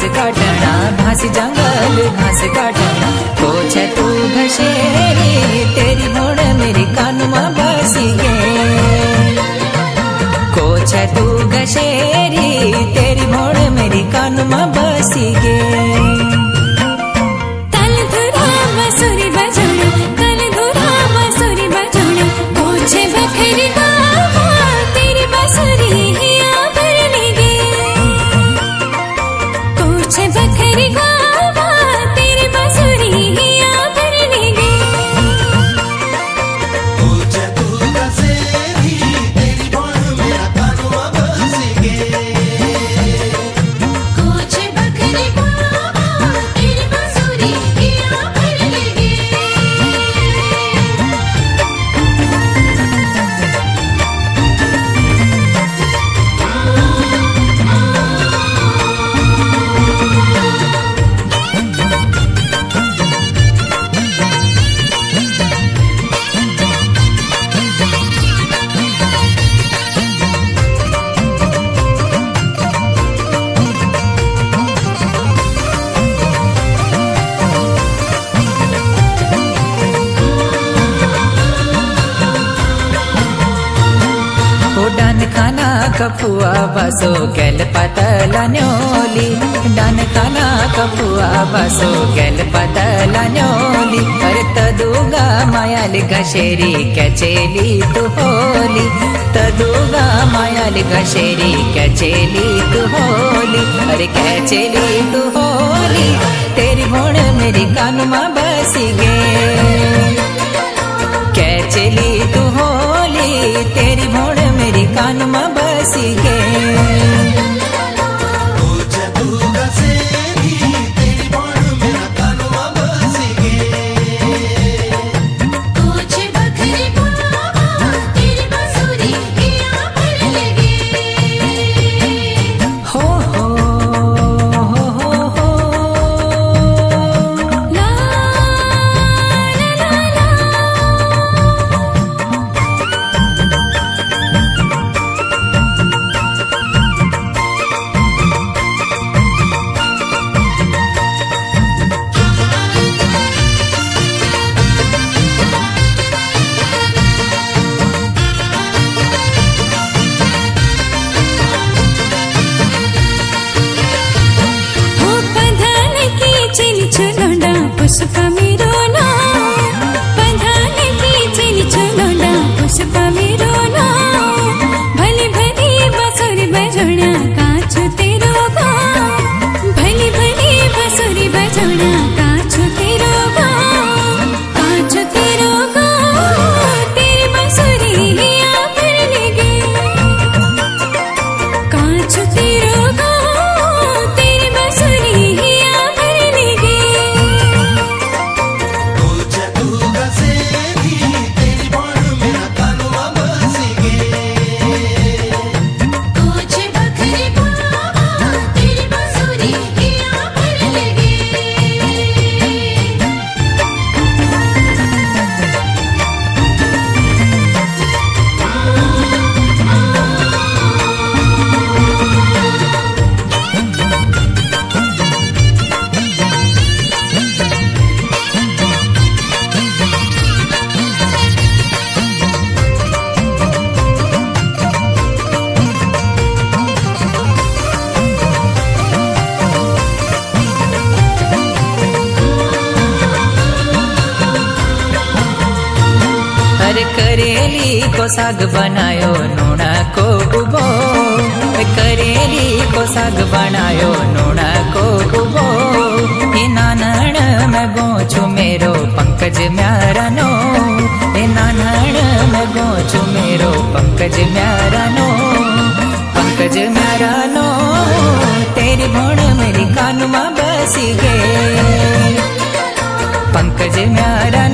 घास काटना, घास जंगल, घास काटना। कोछ तू घसेरी तेरी मोड़ मेरी कानुमा बसी गे छे तू घसेरी तेरी मोड़ मेरी कानुमा बसी गे कफुआ बसो गेल पतला न्योली। डन खाना कफुआ बसो गेल पतला न्योली। अरे तदुगा मायाल घशेरी कचेली तू होली। तदुगा मायाल घशेरी कचेली तू होली। अरे कचेली तू होली, तेरी भोण मेरी कानुमा बसी गे। कैचली तू होली तेरी करेली को साग बनायो, नोणा को उबो। करेली को साग बनायो, नोणा को उबो। हे नानण, मैं गोचू मेरो पंकज म्यारानो हे नानण, मैं गोचू मेरो पंकज म्यारानो पंकज म्यारानो तेरी भोण मेरी कानू माँ बसी गे। पंकज म्यारानो